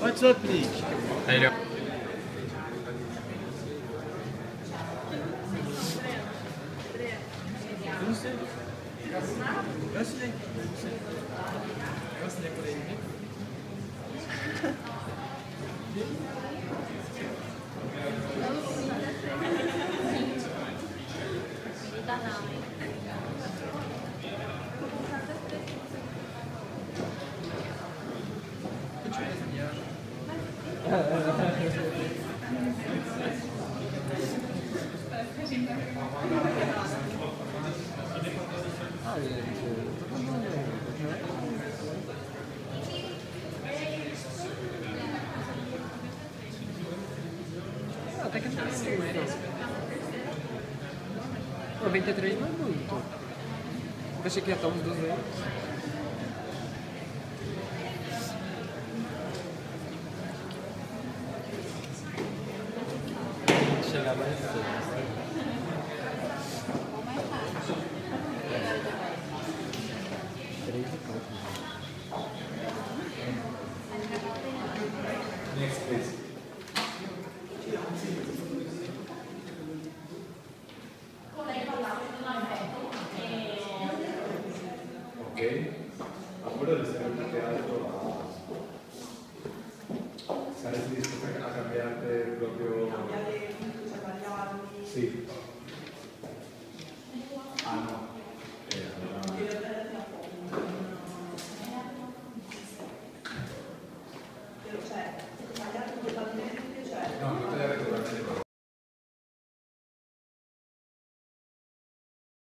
What's up, Nick? Hello. Até que é muito. 93 não é muito. Eu achei que ia estar uns 200. Chegar mais cedo. Três e pouco. Next, please.